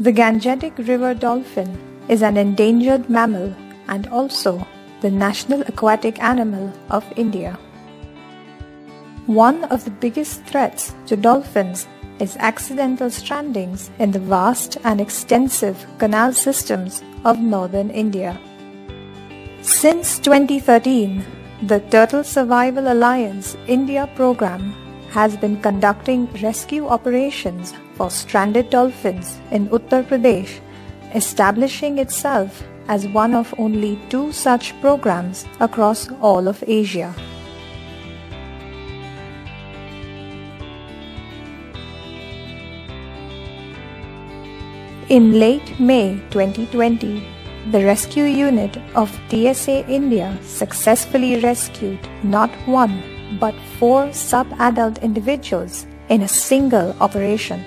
The Gangetic River dolphin is an endangered mammal and also the national aquatic animal of India. One of the biggest threats to dolphins is accidental strandings in the vast and extensive canal systems of northern India. Since 2013, the Turtle Survival Alliance India program has been conducting rescue operations for stranded dolphins in Uttar Pradesh, establishing itself as one of only two such programs across all of Asia. In late May 2020, the rescue unit of TSA India successfully rescued not one but four sub-adult individuals in a single operation.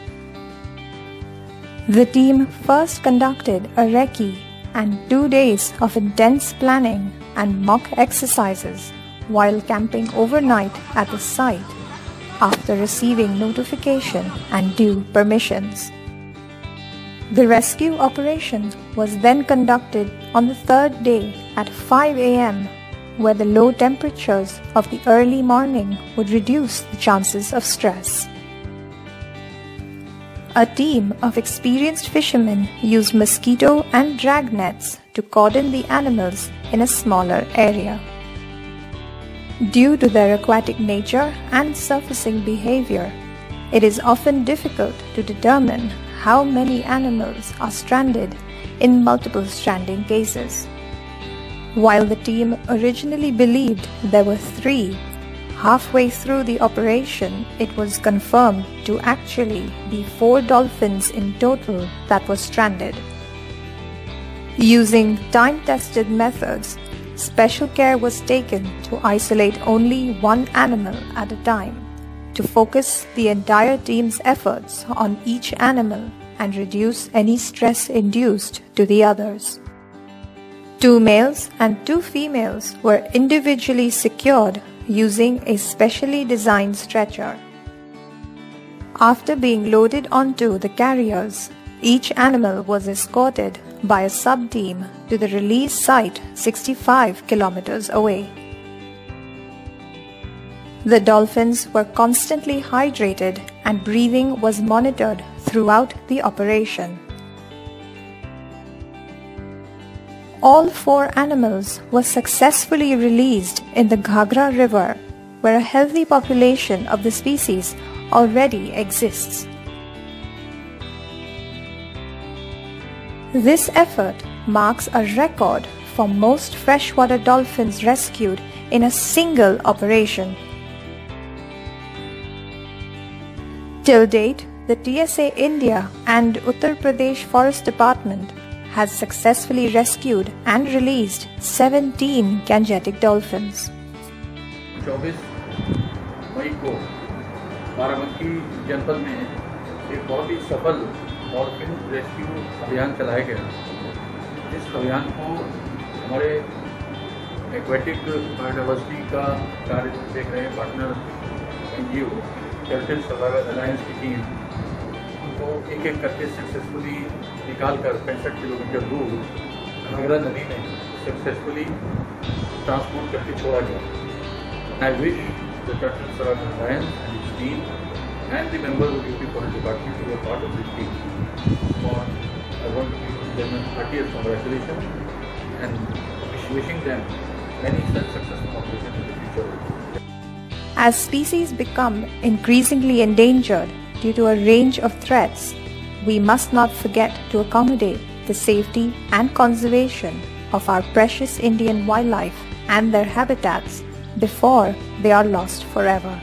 The team first conducted a recce and two days of intense planning and mock exercises while camping overnight at the site after receiving notification and due permissions. The rescue operation was then conducted on the third day at 5 am, where the low temperatures of the early morning would reduce the chances of stress. A team of experienced fishermen used mosquito and drag nets to cordon the animals in a smaller area. Due to their aquatic nature and surfacing behavior, it is often difficult to determine how many animals are stranded in multiple stranding cases. While the team originally believed there were three, halfway through the operation it was confirmed to actually be four dolphins in total that were stranded. Using time-tested methods, special care was taken to isolate only one animal at a time to focus the entire team's efforts on each animal and reduce any stress induced to the others. Two males and two females were individually secured using a specially designed stretcher. After being loaded onto the carriers, each animal was escorted by a sub-team to the release site 65 kilometers away. The dolphins were constantly hydrated and breathing was monitored throughout the operation. All four animals were successfully released in the Ghagra River, where a healthy population of the species already exists. This effort marks a record for most freshwater dolphins rescued in a single operation Till date, the TSA India and Uttar Pradesh Forest Department has successfully rescued and released 17 Gangetic dolphins. 24 मई को बाराबंकी जनपद में एक बहुत ही सफल dolphin rescue अभियान चलाया गया इस अभियान को हमारे एक्वेटिक बायोडाइवर्सिटी का कार्य देख रहे हैं partner N turtle survival alliance की टीम उनको एक एक करके सक्सेसफुली निकाल कर पैंसठ किलोमीटर दूर घाघरा नदी में सक्सेसफुली ट्रांसपोर्ट करके छोड़ा गया I wish the turtle survival alliance and its team and the members of UP Forest Department who were part of this team. For, I want to give them heartiest congratulations and wishing them many such successful operations in the future. As species become increasingly endangered due to a range of threats, we must not forget to accommodate the safety and conservation of our precious Indian wildlife and their habitats before they are lost forever.